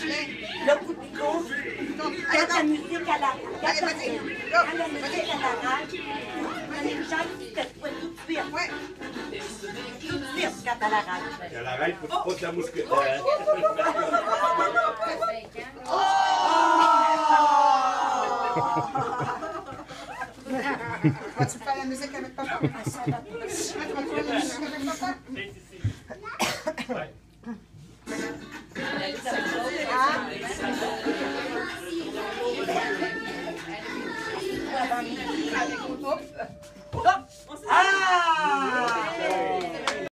Le coup de quand la musique à la quand la, quand la musique à la rage, les gens qui te tout de suite. Tout de suite quand à la rage. À la reine, faut pas de la mousquetaire. Vas-tu faire la musique avec papa? Tu vas faire la musique avec papa? Ouais. 你看你给我作死